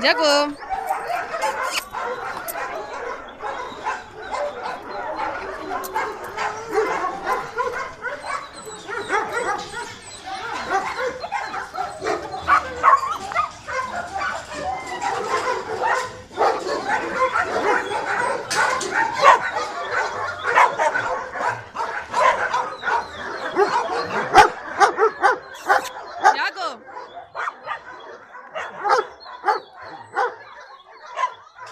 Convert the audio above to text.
Дякую. Дякую.